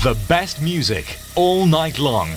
The best music all night long.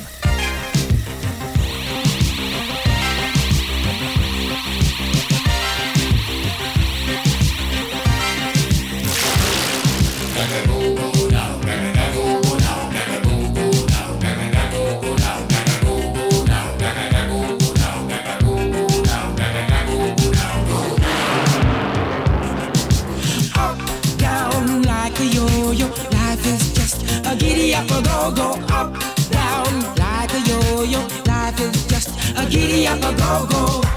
Giddy up a go-go. Up, down like a yo-yo. Life is just a giddy up a go-go.